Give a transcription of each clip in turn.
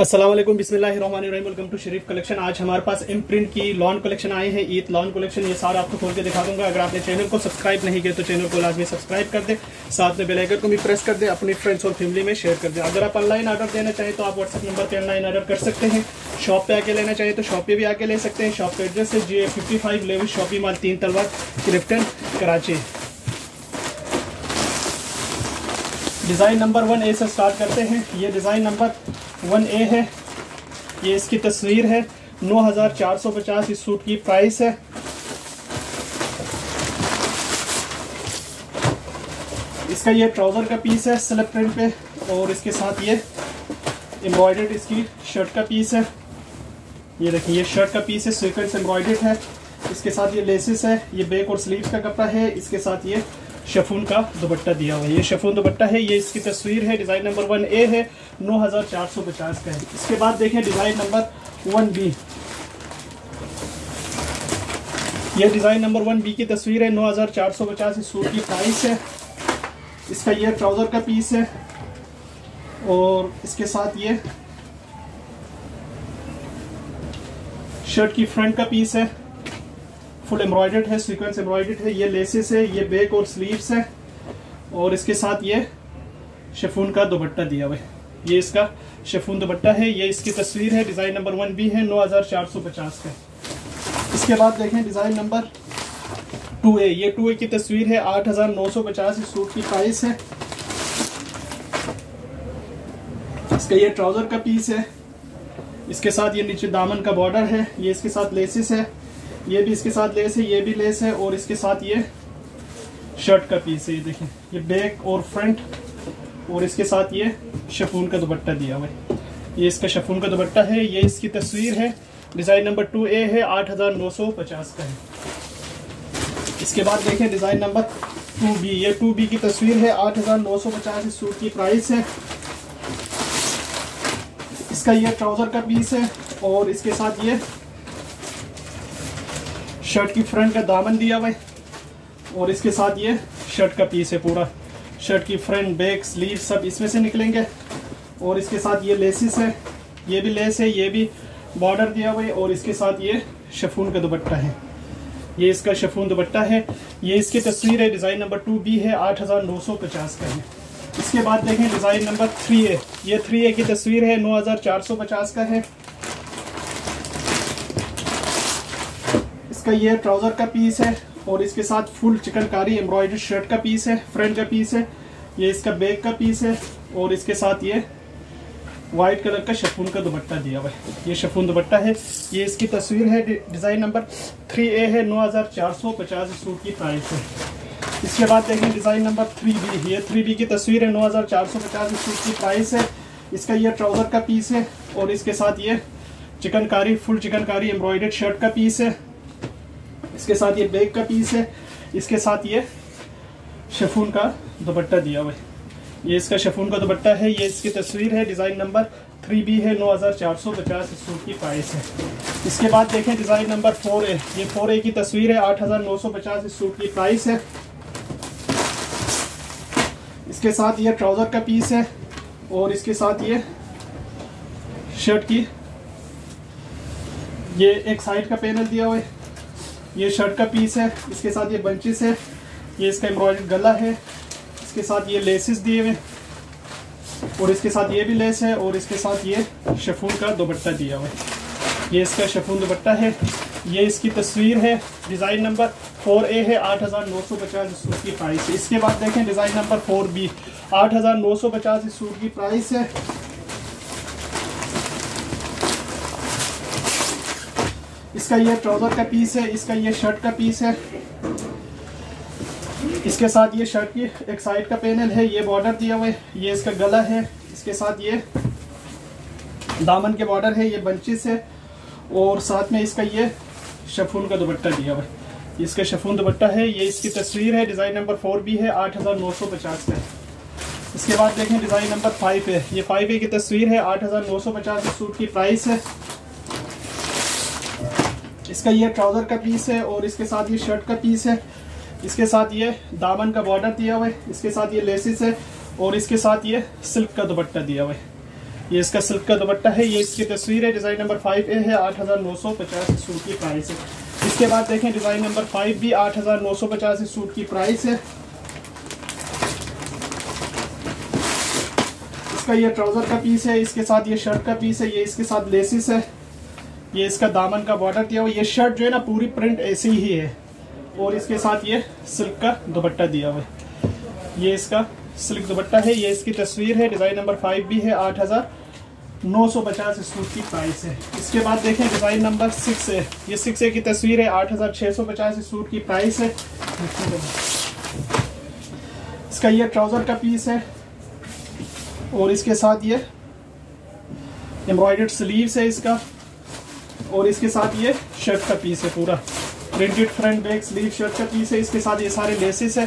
असलम बिस्मिल्लाहिर्रहमानिर्रहीम, welcome to Sharif collection. आज हमारे पास प्रिंट की लॉन कलेक्शन आए हैं, ईद लॉन कलेक्शन ये सारा आपको खोल के दिखा दूँगा। अगर आपने चैनल को सब्सक्राइब नहीं किया तो चैनल को लाजमी सब्सक्राइब कर दे। साथ में बेलाइकन को भी प्रेस कर दे, अपनी फ्रेंड्स और फैमिली में शेयर कर दे। अगर आप ऑनलाइन ऑर्डर देना चाहें तो आप व्हाट्सअप नंबर पर ऑनलाइन ऑर्डर कर सकते हैं। शॉप पे आके लेना चाहिए तो शॉप पे भी आके ले सकते हैं। शॉप पे एड्रेस है G A fifty five level shoppy mall Teen Talwar Clifton Karachi. Design number one A से स्टार्ट करते हैं। ये डिज़ाइन नंबर वन ए है। ये इसकी तस्वीर है। नौ हज़ार चार सौ पचास इस सूट की प्राइस है। इसका ये ट्राउज़र का पीस है स्लिप प्रिंट पे और इसके साथ ये एम्ब्रॉयडर्ड इसकी शर्ट का पीस है। ये देखिए, ये शर्ट का पीस है स्वीकेंस एम्ब्रॉयडर्ड है। इसके साथ ये लेसिस है, ये बैक और स्लीव्स का कपड़ा है। इसके साथ ये शफून का दुपट्टा दिया हुआ है। ये शफून दुपट्टा है, ये इसकी तस्वीर है, डिज़ाइन नंबर वन ए है, नौ हज़ार चार सौ पचास का है। इसके बाद देखें डिज़ाइन नंबर वन बी। ये डिज़ाइन नंबर वन बी की तस्वीर है, नौ हज़ार चार सौ पचास इस सूट की प्राइस है। इसका ये ट्राउज़र का पीस है, और इसके साथ ये शर्ट की फ्रंट का पीस है। फुल एम्ब्रॉयडर्ड है सीक्वेंस एम्ब्रॉयडर्ड है। ये लेसेस है, ये बैक और स्लीव्स है। और इसके साथ ये शेफून का दुपट्टा दिया हुआ है। ये इसका शेफून दुपट्टा है, ये इसकी तस्वीर है। डिज़ाइन नंबर वन भी है, नौ हज़ार चार सौ पचास का। इसके बाद देखें डिज़ाइन नंबर टू ए ये टू ए की तस्वीर है, आठ हज़ार नौ सौ पचास। इस सूट की प्राइस है। इसका ये ट्राउज़र का पीस है। इसके साथ ये नीचे दामन का बॉर्डर है। ये इसके साथ लेसिस है। ये भी इसके साथ लेस है, ये भी लेस है और इसके साथ ये शर्ट का पीस है, ये देखें। ये बैक और फ्रंट और इसके साथ ये शफून का दुपट्टा दिया हुआ है। ये इसका शफून का दुपट्टा है, ये इसकी तस्वीर है। डिज़ाइन नंबर टू ए है, आठ हज़ार नौ सौ पचास का है। इसके बाद देखें डिज़ाइन नंबर टू बी ये टू बी की तस्वीर है, आठ हज़ार नौ सौ पचास इस सूट की प्राइस है। इसका ये ट्राउज़र का पीस है और इसके साथ ये शर्ट की फ्रंट का दामन दिया हुआ है और इसके साथ ये शर्ट का पीस है पूरा। शर्ट की फ्रंट बैक स्लीव सब इसमें से निकलेंगे। और इसके साथ ये लेसिस है। ये भी लेस है, ये भी बॉर्डर दिया हुआ है और इसके साथ ये शफून का दुपट्टा है। ये इसका शफून दुपट्टा है। ये इसकी तस्वीर है डिज़ाइन नंबर टू बी है, आठ हज़ार नौ सौ पचास का है। इसके बाद देखें डिज़ाइन नंबर थ्री ए ये थ्री ए की तस्वीर है, नौ हज़ार चार सौ पचास का है। इसका ये ट्राउज़र का पीस है और इसके साथ फुल चिकनकारी एम्ब्रॉयडरी शर्ट का पीस है फ्रंट का पीस है, ये इसका बैक का पीस है और इसके साथ ये वाइट कलर का शफून का दुपट्टा दिया हुआ है। ये शफून दुपट्टा है। ये इसकी तस्वीर है डिज़ाइन नंबर थ्री ए है, नौ हज़ार चार सौ पचास सूट की प्राइस है। इसके बाद देखें डिज़ाइन नंबर थ्री बी। ये थ्री बी की तस्वीर है, नौ हज़ार चार सौ पचास सूट की प्राइस है। इसका ये ट्राउज़र का पीस है और इसके साथ ये chikankari, full chikankari embroidered shirt का पीस है। इसके साथ ये बैग का पीस है। इसके साथ ये शफून का दुपट्टा दिया हुआ है। ये इसका शफून का दुपट्टा है। ये इसकी तस्वीर है। डिज़ाइन नंबर थ्री बी है। नौ हज़ार चार सौ पचास सूट की प्राइस है। इसके बाद देखें डिज़ाइन नंबर फोर ए ये फोर ए की तस्वीर है। आठ हज़ार नौ सौ पचास इस सूट की प्राइस है। इसके साथ ये ट्राउज़र का पीस है। और इसके साथ ये शर्ट की ये एक साइड का पैनल दिया हुआ है। ये शर्ट का पीस है, इसके साथ ये बंचिस है, ये इसका एम्ब्रॉयड गला है, इसके साथ ये लेसेस दिए हुए, और इसके साथ ये भी लेस है, और इसके साथ ये शफून का दुपट्टा दिया हुआ है। ये इसका शफून दुपट्टा है, ये इसकी तस्वीर है, डिज़ाइन नंबर फोर ए है, आठ हज़ार नौ सौ पचास सूट की प्राइस। है इसके बाद देखें, डिज़ाइन नंबर फोर बी, आठ हज़ार नौ सौ पचास इस सूट की प्राइस है इसका ये ट्राउज़र का पीस है, इसका ये शर्ट का पीस है। इसके साथ ये शर्ट की एक साइड का पैनल है, ये बॉर्डर दिया हुआ है, ये इसका गला है, इसके साथ ये दामन के बॉर्डर है, ये बंचिस है, और साथ में इसका ये शफून का दुपट्टा दिया हुआ है। इसका शफून दुपट्टा है, ये इसकी तस्वीर है डिज़ाइन नंबर फोर भी है, आठ हज़ार नौ सौ पचास का इसके बाद देखें डिज़ाइन नंबर फाइव है, ये फाइव ए की तस्वीर है, आठ हज़ार नौ सौ पचास सूट की प्राइस है। इसका ये ट्राउज़र का पीस है और इसके साथ ये शर्ट का पीस है। इसके साथ ये दामन का बॉर्डर दिया हुआ है। इसके साथ ये लेसिस है और इसके साथ ये सिल्क का दुपट्टा दिया हुआ है। ये इसका सिल्क का दुपट्टा है। ये इसकी तस्वीर है। डिज़ाइन नंबर फाइव ए है। आठ हज़ार नौ सौ पचास सूट की प्राइस है। इसके बाद देखें डिज़ाइन नंबर फाइव भी आठ हज़ार नौ सौ पचास सूट की प्राइस है। इसका ये ट्राउज़र का पीस है। इसके साथ ये शर्ट का पीस है। ये इसके साथ लेसिस है। ये इसका दामन का बॉर्डर दिया हुआ, ये शर्ट जो है ना, पूरी प्रिंट ऐसी ही है। और इसके साथ ये सिल्क का दुपट्टा दिया हुआ है। ये इसका सिल्क दुपट्टा है, ये इसकी तस्वीर है डिज़ाइन नंबर फाइव भी है, आठ हज़ार नौ सौ पचास सूट की प्राइस है। इसके बाद देखें डिज़ाइन नंबर सिक्स है। ये सिक्स ए की तस्वीर है, आठ हज़ार छः सौ पचास सूट की प्राइस है। इसका ये ट्राउज़र का पीस है। और इसके साथ ये एम्ब्रॉयडर्ड स्लीव्स है इसका। और इसके साथ ये शर्ट का पीस है पूरा। Printed front back sleeve shirt का पीस है। इसके साथ ये सारे लेसेस है।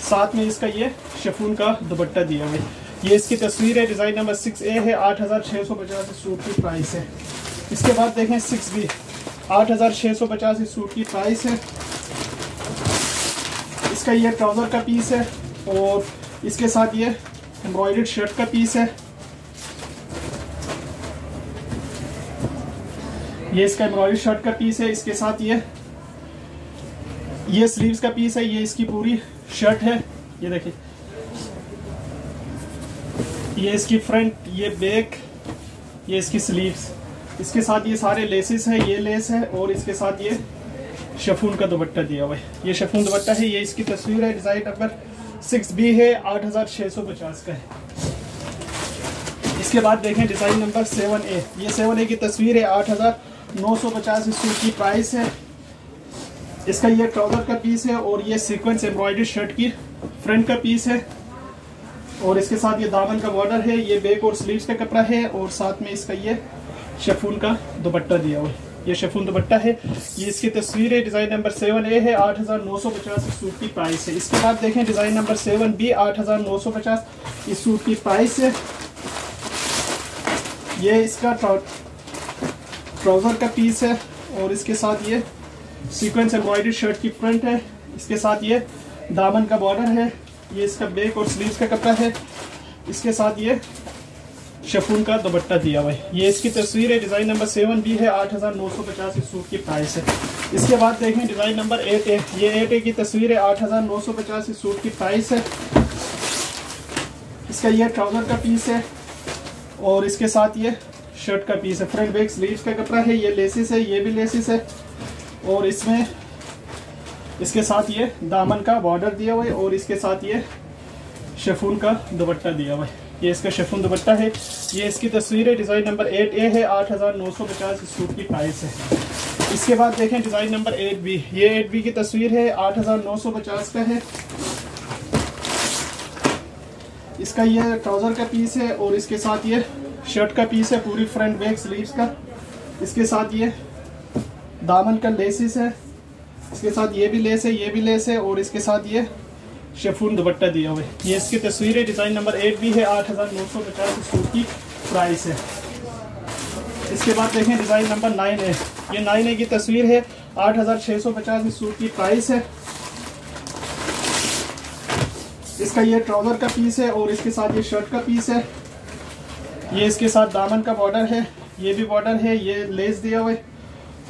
साथ में इसका ये शफून का दुपट्टा दिया हुआ है। ये इसकी तस्वीर है। डिज़ाइन नंबर सिक्स ए है। आठ हज़ार छः सौ पचास सूट की प्राइस है। इसके बाद देखें सिक्स बी आठ हज़ार छः सौ पचास सूट की प्राइस है। इसका ये ट्राउज़र का पीस है। और इसके साथ ये एम्ब्रॉयड शर्ट का पीस है। ये इसका एम्ब्रॉयड शर्ट का पीस है, इसके साथ ये। ये स्लीव्स का पीस है, ये इसकी पूरी शर्ट है। ये देखिए। ये इसकी फ्रंट ये बैक ये इसकी स्लीव्स इसके साथ ये सारे लेसेस है, ये लेस है और इसके साथ ये शफून का दुपट्टा दिया हुआ है। ये शफून दुपट्टा है, ये इसकी तस्वीर है डिज़ाइन नंबर सिक्स बी है, आठ हज़ार छः सौ पचास का है। इसके बाद देखें डिज़ाइन नंबर सेवन ए ये सेवन ए की तस्वीर है, आठ हज़ार नौ सौ पचास सूट की प्राइस है। इसका ये ट्राउज़र का पीस है और ये सीक्वेंस एम्ब्रॉयडरी शर्ट की फ्रंट का पीस है। और इसके साथ ये दामन का बॉर्डर है, ये बैक और स्लीव्स का कपड़ा है और साथ में इसका ये शफून का दुपट्टा दिया हुआ है। ये शफून दुपट्टा है। ये इसकी तस्वीर है डिज़ाइन नंबर सेवन ए है, आठ हज़ार नौ सौ पचास इस सूट की प्राइस है। इसके बाद देखें डिज़ाइन नंबर सेवन बी आठ हज़ार नौ सौ पचास इस सूट की प्राइस है। ये इसका ट्राउज़र का पीस है और इसके साथ ये सीक्वेंस एम्ब्रॉयडरी शर्ट की फ्रंट है। इसके साथ ये दामन का बॉर्डर है, ये इसका बैक और स्लीव्स का कपड़ा है। इसके साथ ये शफून का दुपट्टा दिया हुआ है। ये इसकी तस्वीर है डिज़ाइन नंबर सेवन बी है, आठ हज़ार नौ सौ पचास इस सूट की प्राइस है। इसके बाद देखें डिज़ाइन नंबर एट ए ये एट ए की तस्वीर है, आठ हज़ार नौ सौ पचास इस सूट की प्राइस है। इसका ये ट्राउज़र का पीस है और इसके साथ ये शर्ट का पीस है फ्रंट बैक स्लीव्स का कपड़ा है, ये लेसिस है, ये भी लेसिस है, और इसमें इसके साथ ये दामन का बॉर्डर दिया हुआ है, और इसके साथ ये शेफून का दुपट्टा दिया हुआ है। ये इसका शेफून दुपट्टा है। ये इसकी तस्वीर है डिज़ाइन नंबर एट ए है, आठ हज़ार नौ सौ पचास सूट की प्राइस है। इसके बाद देखें डिज़ाइन नंबर एट बी ये एट बी की तस्वीर है, आठ हज़ार नौ सौ पचास का है। इसका ये ट्राउज़र का पीस है और इसके साथ ये शर्ट का पीस है पूरी फ्रंट बैक स्लीव्स का। इसके साथ ये दामन का लेसिस है। इसके साथ ये भी लेस है, ये भी लेस है और इसके साथ ये शेफून दुपट्टा दिया हुआ है। ये इसकी तस्वीर है, डिज़ाइन नंबर एट भी है, आठ हज़ार नौ सौ पचास सूट की प्राइस है। इसके बाद देखें, डिज़ाइन नंबर नाइन है। ये नाइन ए की तस्वीर है, आठ हज़ार छः सौ पचास सूट की प्राइस है। इसका ये ट्राउज़र का पीस है और इसके साथ ये शर्ट का पीस है। ये इसके साथ दामन का बॉर्डर है, ये भी बॉर्डर है, ये लेस दिया हुआ है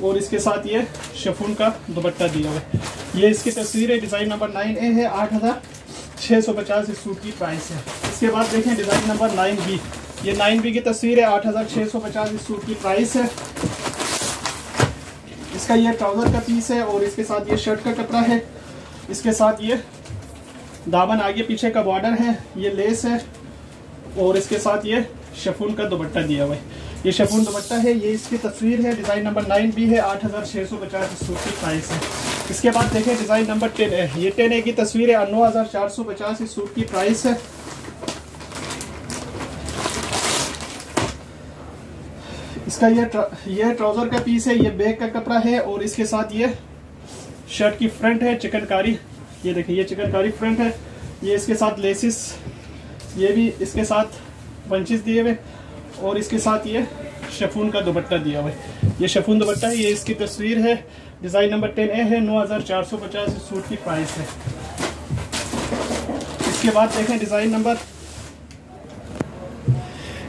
और इसके साथ ये शफून का दुपट्टा दिया हुआ है। ये इसकी तस्वीर है, डिज़ाइन नंबर नाइन ए है, आठ हज़ार छः सौ पचास इस सूट की प्राइस है। इसके बाद देखें डिज़ाइन नंबर नाइन बी। ये नाइन बी की तस्वीर है, आठ हज़ार छः सौ पचास इस सूट की प्राइस है। इसका ये ट्राउज़र का पीस है और इसके साथ ये शर्ट का कपड़ा है। इसके साथ ये दामन आगे पीछे का बॉर्डर है, ये लेस है, और इसके साथ ये शफून का दुपट्टा दिया हुआ है। ये शफून दुपट्टा है, ये इसकी तस्वीर है डिज़ाइन नंबर नाइन बी है, आठ हज़ार छः सौ पचास सूट की प्राइस है। इसके बाद देखें डिज़ाइन नंबर टेन है ये टेन ए की तस्वीर है नौ हज़ार चार सौ पचास इस सूट की प्राइस है। इसका ये ये ट्राउज़र का पीस है, ये बैग का कपड़ा है, और इसके साथ ये शर्ट की फ्रंट है, चिकनकारी। ये देखिए ये चिकनकारी फ्रंट है। ये इसके साथ लेसिस, ये भी इसके साथ पंचिस दिए हुए और इसके साथ ये शफून का दुपट्टा दिया हुआ है। ये शफून दुपट्टा है, ये इसकी तस्वीर है। डिज़ाइन नंबर टेन ए है, नौ हज़ार चार सौ पचास सूट की प्राइस है। इसके बाद देखें डिज़ाइन नंबर,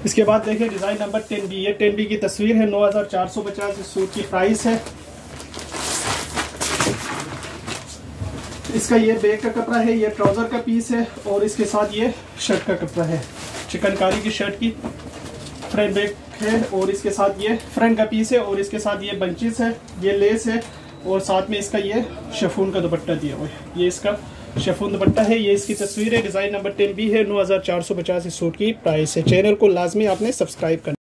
इसके बाद देखें डिज़ाइन नंबर टेन बी। ये टेन बी की तस्वीर है, नौ हज़ार चार सौ पचास सूट की प्राइस है। इसका ये बैग का कपड़ा है, ये ट्राउज़र का पीस है और इसके साथ ये शर्ट का कपड़ा है। चिकनकारी की शर्ट की फ्रंट बैग है और इसके साथ ये फ्रंट का पीस है और इसके साथ ये बंचेस है, ये लेस है और साथ में इसका ये शफून का दुपट्टा दिया हुआ है। ये इसका शफून दुपट्टा है, ये इसकी तस्वीर है। डिज़ाइन नंबर टेन बी है, नौ हज़ार चार सौ पचास इस सूट की प्राइस है। चैनल को लाजमी आपने सब्सक्राइब करना